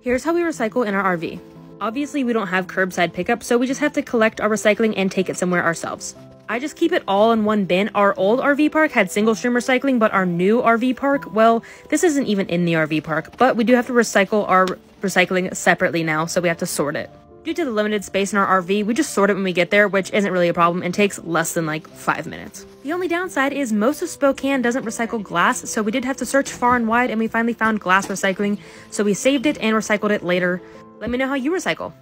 Here's how we recycle in our RV. Obviously, we don't have curbside pickup, so we just have to collect our recycling and take it somewhere ourselves. I just keep it all in one bin. Our old RV park had single stream recycling, but our new RV park, well, this isn't even in the RV park, but we do have to recycle our recycling separately now, so we have to sort it. Due to the limited space in our RV, we just sort it when we get there, which isn't really a problem and takes less than like five minutes. The only downside is most of Spokane doesn't recycle glass, so we did have to search far and wide and we finally found glass recycling, so we saved it and recycled it later. Let me know how you recycle.